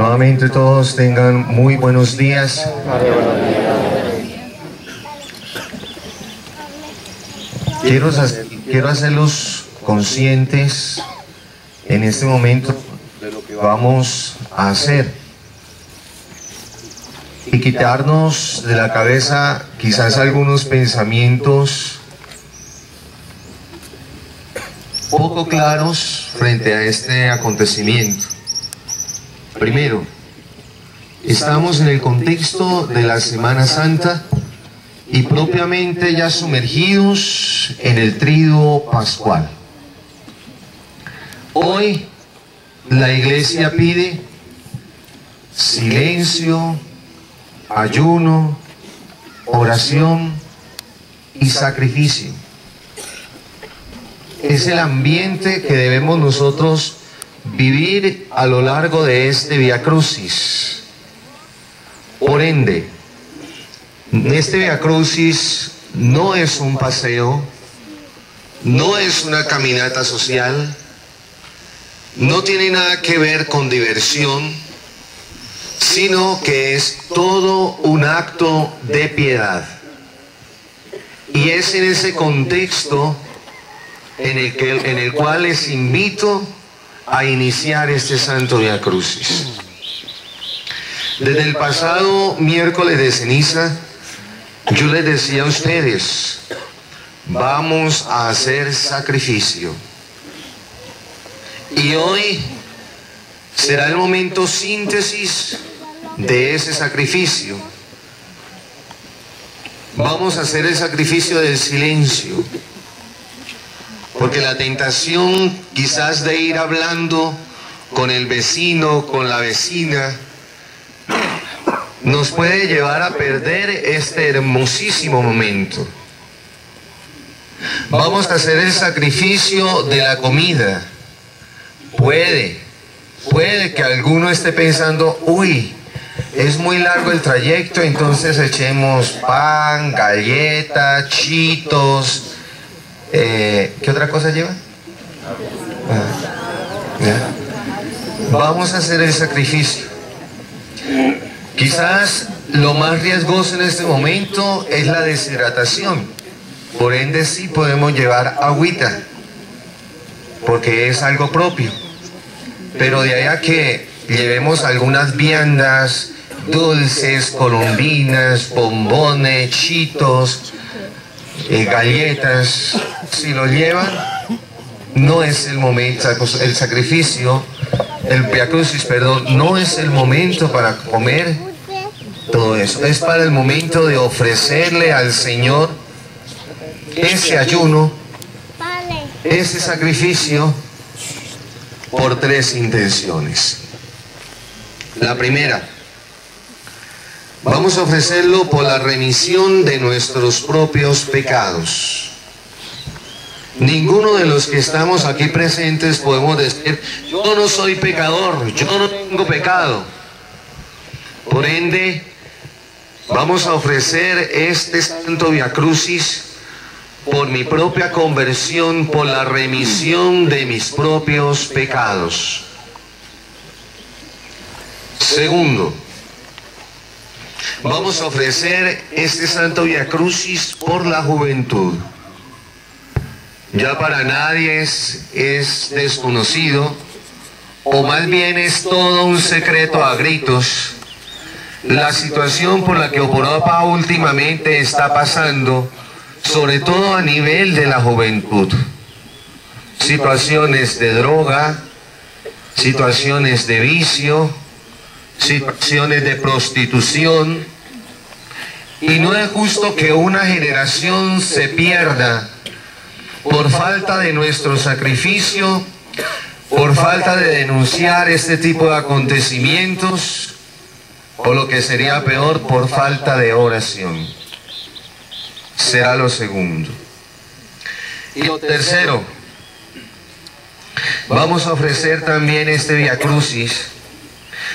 Nuevamente todos tengan muy buenos días. Quiero, quiero hacerlos conscientes en este momento de lo que vamos a hacer y quitarnos de la cabeza quizás algunos pensamientos poco claros frente a este acontecimiento. Primero, estamos en el contexto de la Semana Santa y propiamente ya sumergidos en el triduo pascual. Hoy la iglesia pide silencio, ayuno, oración y sacrificio. Es el ambiente que debemos nosotros vivir a lo largo de este Via Crucis. Por ende, este Via Crucis no es un paseo, no es una caminata social, no tiene nada que ver con diversión, sino que es todo un acto de piedad. Y es en ese contexto en el, que, en el cual les invito a iniciar este Santo Via Crucis. Desde el pasado miércoles de ceniza, yo les decía a ustedes, vamos a hacer sacrificio. Y hoy será el momento síntesis de ese sacrificio. Vamos a hacer el sacrificio del silencio. Porque la tentación quizás de ir hablando con el vecino, con la vecina, nos puede llevar a perder este hermosísimo momento. Vamos a hacer el sacrificio de la comida. Puede, puede que alguno esté pensando, uy, es muy largo el trayecto, entonces echemos pan, galletas, chitos, eh, ¿Qué otra cosa lleva? Ah, Vamos a hacer el sacrificio. Quizás lo más riesgoso en este momento es la deshidratación. Por ende sí podemos llevar agüita, porque es algo propio. Pero de ahí a que llevemos algunas viandas, dulces, colombinas, bombones, chitos, eh, galletas, si lo llevan, no es el momento, el sacrificio, el piacrucis, perdón, no es el momento para comer todo eso. Es para el momento de ofrecerle al Señor ese ayuno, ese sacrificio por tres intenciones. La primera, vamos a ofrecerlo por la remisión de nuestros propios pecados. Ninguno de los que estamos aquí presentes podemos decir, yo no soy pecador, yo no tengo pecado. Por ende, vamos a ofrecer este santo Via Crucis por mi propia conversión, por la remisión de mis propios pecados. Segundo, vamos a ofrecer este santo Via Crucis por la juventud ya para nadie es, es desconocido, o más bien es todo un secreto a gritos, la situación por la que Oporopa últimamente está pasando, sobre todo a nivel de la juventud. Situaciones de droga, situaciones de vicio, situaciones de prostitución, y no es justo que una generación se pierda por falta de nuestro sacrificio, por falta de denunciar este tipo de acontecimientos, o lo que sería peor, por falta de oración. Será lo segundo. Y lo tercero, vamos a ofrecer también este Via Crucis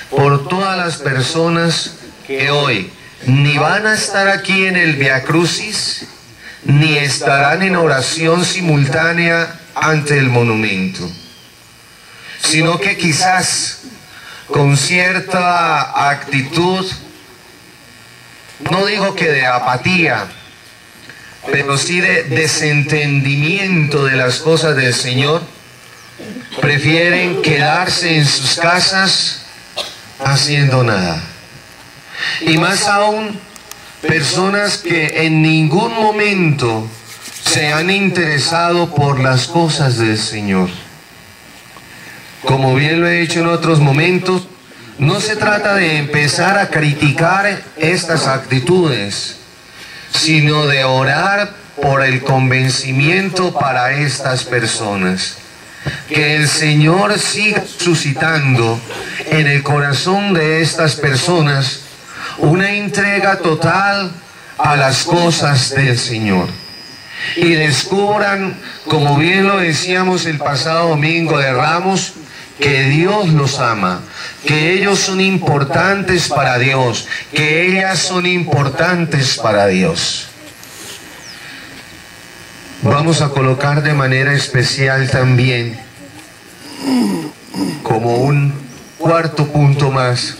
por todas las personas que hoy ni van a estar aquí en el Via Crucis, ni estarán en oración simultánea ante el monumento, sino que quizás con cierta actitud, no digo que de apatía, pero sí de desentendimiento de las cosas del Señor, prefieren quedarse en sus casas haciendo nada. Y más aún, personas que en ningún momento se han interesado por las cosas del Señor. Como bien lo he dicho en otros momentos, no se trata de empezar a criticar estas actitudes, sino de orar por el convencimiento para estas personas. Que el Señor siga suscitando en el corazón de estas personas una entrega total a las cosas del Señor. Y descubran, como bien lo decíamos el pasado domingo de Ramos, que Dios los ama, que ellos son importantes para Dios, que ellas son importantes para Dios. Vamos a colocar de manera especial también como un cuarto punto más,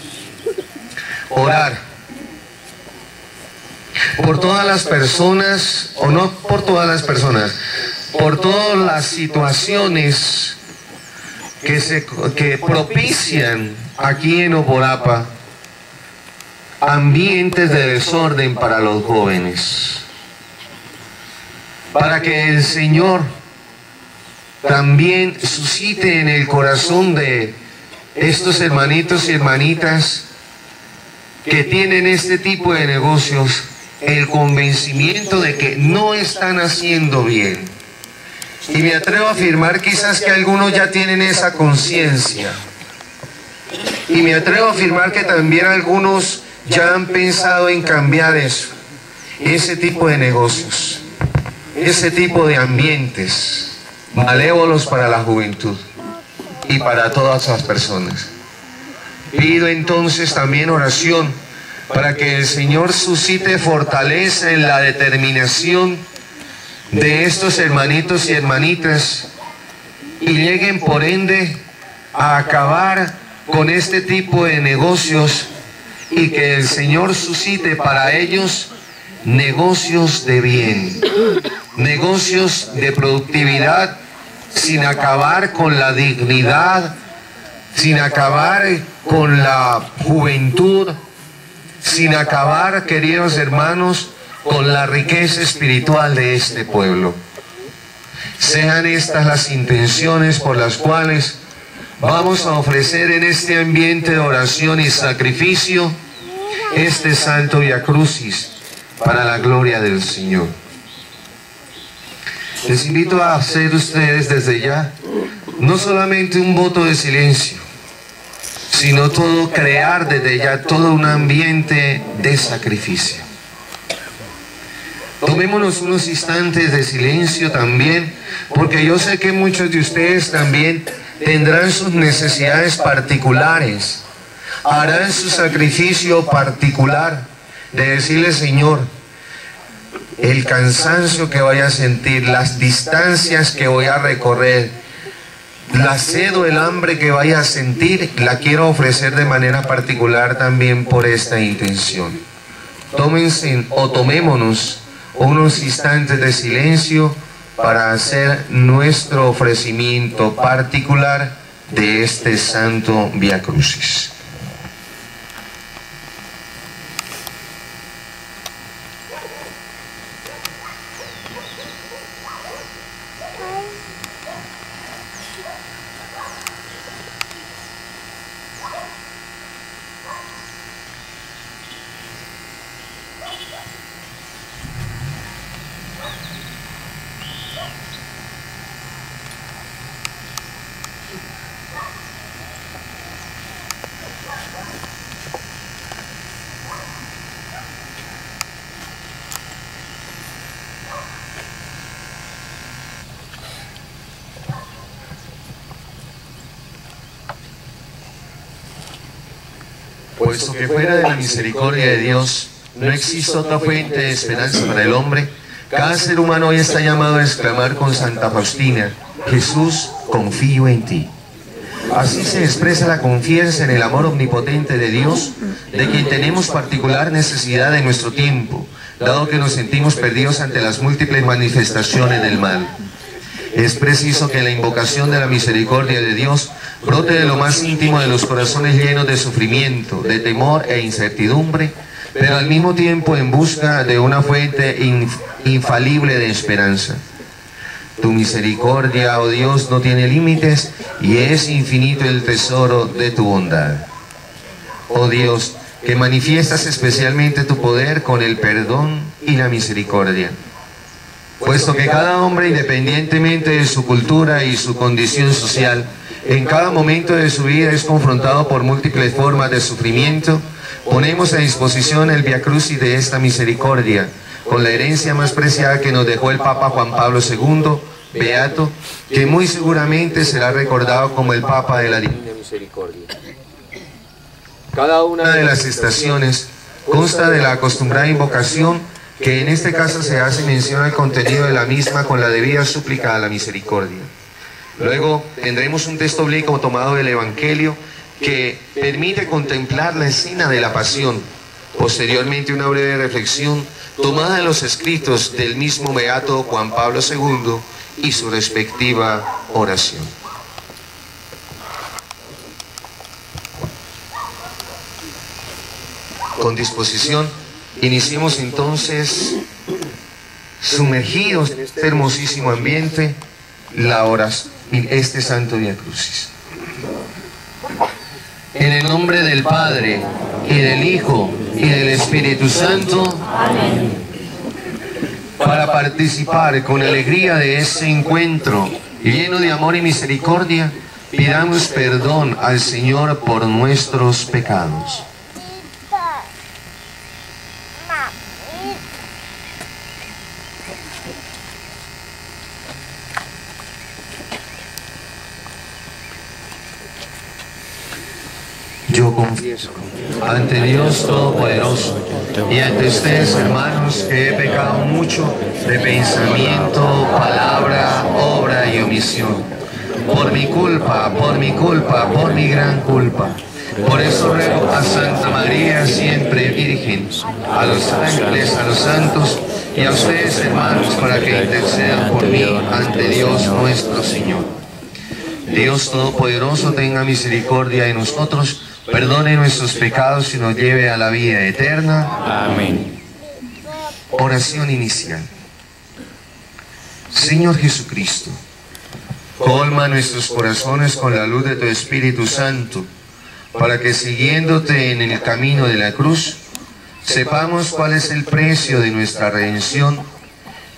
orar por todas las personas, o no por todas las personas, por todas las situaciones que, se, que propician aquí en Oporapa ambientes de desorden para los jóvenes. Para que el Señor también suscite en el corazón de estos hermanitos y hermanitas que tienen este tipo de negocios el convencimiento de que no están haciendo bien. Y me atrevo a afirmar quizás que algunos ya tienen esa conciencia. Y me atrevo a afirmar que también algunos ya han pensado en cambiar eso, ese tipo de negocios, ese tipo de ambientes malévolos para la juventud y para todas las personas. Pido entonces también oración para que el Señor suscite fortaleza en la determinación de estos hermanitos y hermanitas y lleguen por ende a acabar con este tipo de negocios y que el Señor suscite para ellos negocios de bien, negocios de productividad sin acabar con la dignidad, sin acabar con la juventud, sin acabar, queridos hermanos, con la riqueza espiritual de este pueblo. Sean estas las intenciones por las cuales vamos a ofrecer en este ambiente de oración y sacrificio este santo Via Crucis para la gloria del Señor. Les invito a hacer ustedes desde ya no solamente un voto de silencio, sino todo crear desde ya todo un ambiente de sacrificio. Tomémonos unos instantes de silencio también, porque yo sé que muchos de ustedes también tendrán sus necesidades particulares, harán su sacrificio particular de decirle, Señor, el cansancio que voy a sentir, las distancias que voy a recorrer, la sed o el hambre que vaya a sentir, la quiero ofrecer de manera particular también por esta intención. Tómense o tomémonos unos instantes de silencio para hacer nuestro ofrecimiento particular de este santo Via Crucis. Puesto que fuera de la misericordia de Dios no existe otra fuente de esperanza para el hombre, cada ser humano hoy está llamado a exclamar con Santa Faustina, Jesús, confío en ti. Así se expresa la confianza en el amor omnipotente de Dios, de quien tenemos particular necesidad en nuestro tiempo, dado que nos sentimos perdidos ante las múltiples manifestaciones del mal. Es preciso que la invocación de la misericordia de Dios brote de lo más íntimo de los corazones llenos de sufrimiento, de temor e incertidumbre, pero al mismo tiempo en busca de una fuente infalible de esperanza. Tu misericordia, oh Dios, no tiene límites y es infinito el tesoro de tu bondad. Oh Dios, que manifiestas especialmente tu poder con el perdón y la misericordia. Puesto que cada hombre, independientemente de su cultura y su condición social, en cada momento de su vida es confrontado por múltiples formas de sufrimiento, ponemos a disposición el Via Crucis de esta misericordia, con la herencia más preciada que nos dejó el Papa Juan Pablo II, Beato, que muy seguramente será recordado como el Papa de la Divina Misericordia. Cada una de las estaciones consta de la acostumbrada invocación que en este caso se hace mención al contenido de la misma con la debida súplica a la misericordia. Luego tendremos un texto bíblico tomado del Evangelio que permite contemplar la escena de la pasión. Posteriormente una breve reflexión tomada de los escritos del mismo Beato Juan Pablo II y su respectiva oración. Con disposición, iniciemos entonces, sumergidos en este hermosísimo ambiente, la oración, este Santo Día Crucis. En el nombre del Padre, y del Hijo, y del Espíritu Santo. Para participar con alegría de ese encuentro lleno de amor y misericordia, pidamos perdón al Señor por nuestros pecados. Yo confieso ante Dios Todopoderoso y ante ustedes, hermanos, que he pecado mucho de pensamiento, palabra, obra y omisión. Por mi culpa, por mi culpa, por mi gran culpa. Por eso ruego a Santa María, siempre Virgen, a los ángeles, a los santos y a ustedes, hermanos, para que intercedan por mí ante Dios nuestro Señor. Dios Todopoderoso tenga misericordia de nosotros perdone nuestros pecados y nos lleve a la vida eterna. Amén. Oración inicial. Señor Jesucristo, colma nuestros corazones con la luz de tu Espíritu Santo, para que siguiéndote en el camino de la cruz, sepamos cuál es el precio de nuestra redención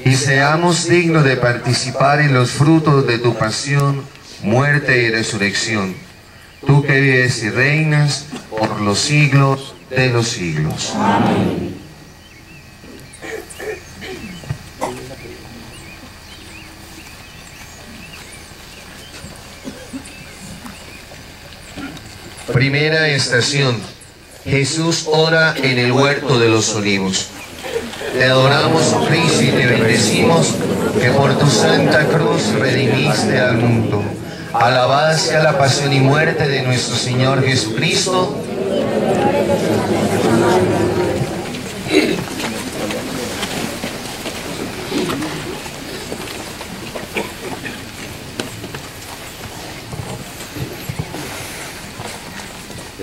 y seamos dignos de participar en los frutos de tu pasión, muerte y resurrección tú que vives y reinas por los siglos de los siglos. Amén. Primera estación. Jesús ora en el huerto de los olivos. Te adoramos, Cristo, y te bendecimos que por tu santa cruz redimiste al mundo. Alabada sea la pasión y muerte de nuestro Señor Jesucristo.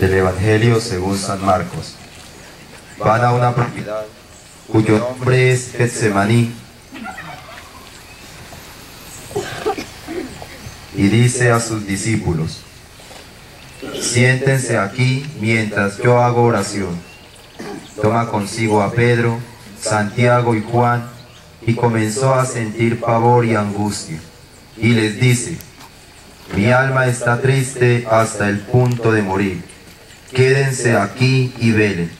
Del Evangelio según San Marcos. Van a una propiedad cuyo nombre es Getsemaní y dice a sus discípulos, siéntense aquí mientras yo hago oración. Toma consigo a Pedro, Santiago y Juan y comenzó a sentir pavor y angustia. Y les dice, mi alma está triste hasta el punto de morir. Quédense aquí y velen.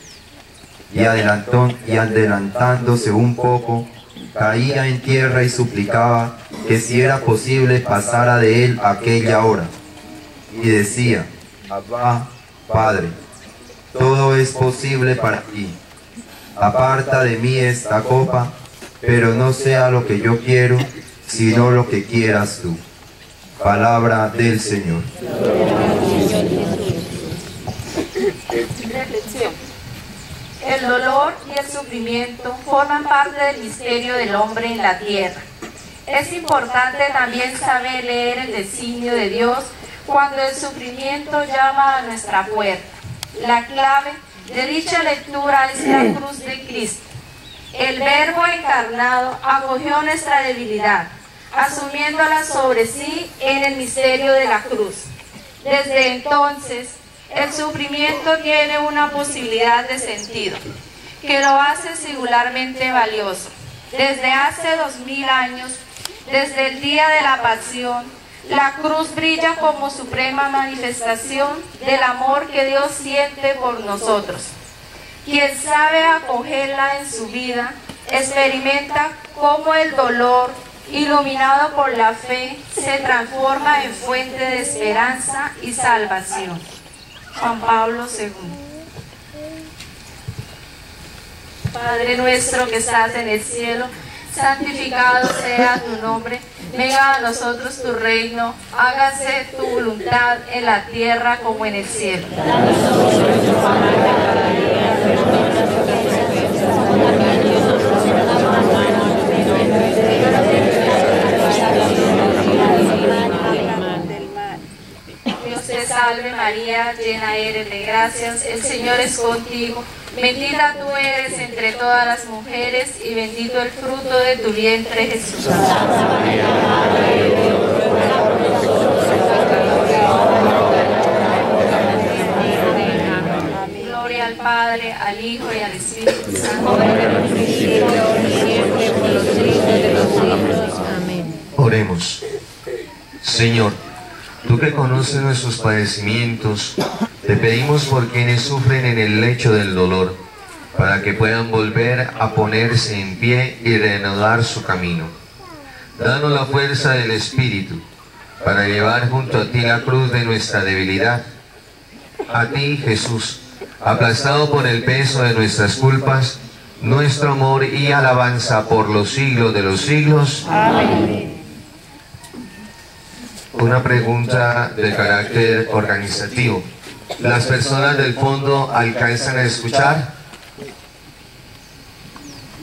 Y, adelantó, y adelantándose un poco, caía en tierra y suplicaba que si era posible pasara de él aquella hora. Y decía, Abba, Padre, todo es posible para ti. Aparta de mí esta copa, pero no sea lo que yo quiero, sino lo que quieras tú. Palabra del Señor. El dolor y el sufrimiento forman parte del misterio del hombre en la tierra. Es importante también saber leer el designio de Dios cuando el sufrimiento llama a nuestra puerta. La clave de dicha lectura es la cruz de Cristo. El Verbo encarnado acogió nuestra debilidad, asumiéndola sobre sí en el misterio de la cruz. Desde entonces, el sufrimiento tiene una posibilidad de sentido que lo hace singularmente valioso. Desde hace dos mil años, desde el día de la pasión, la cruz brilla como suprema manifestación del amor que Dios siente por nosotros. Quien sabe acogerla en su vida, experimenta cómo el dolor, iluminado por la fe, se transforma en fuente de esperanza y salvación. Juan Pablo II. Padre nuestro que estás en el cielo, santificado sea tu nombre, venga a nosotros tu reino, hágase tu voluntad en la tierra como en el cielo. Dios te salve María, llena eres de gracias, el Señor es contigo. Bendita tú eres entre todas las mujeres y bendito el fruto de tu vientre Jesús. Gloria al Padre, al Hijo y al Espíritu Santo. Oremos. Señor, tú que conoces nuestros padecimientos, te pedimos por quienes sufren en el lecho del dolor, para que puedan volver a ponerse en pie y reanudar su camino. Danos la fuerza del Espíritu para llevar junto a ti la cruz de nuestra debilidad. A ti, Jesús, aplastado por el peso de nuestras culpas, nuestro amor y alabanza por los siglos de los siglos. Una pregunta de carácter organizativo. ¿Las personas del fondo alcanzan a escuchar?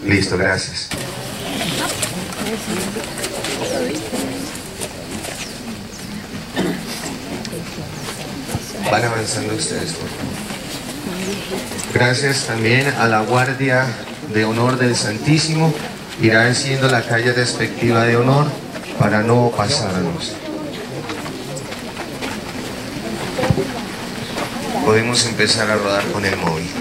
Listo, gracias. Van avanzando ustedes, por favor. Gracias también a la Guardia de Honor del Santísimo. Irá haciendo la calle respectiva de honor para no pasarnos. Podemos empezar a rodar con el móvil.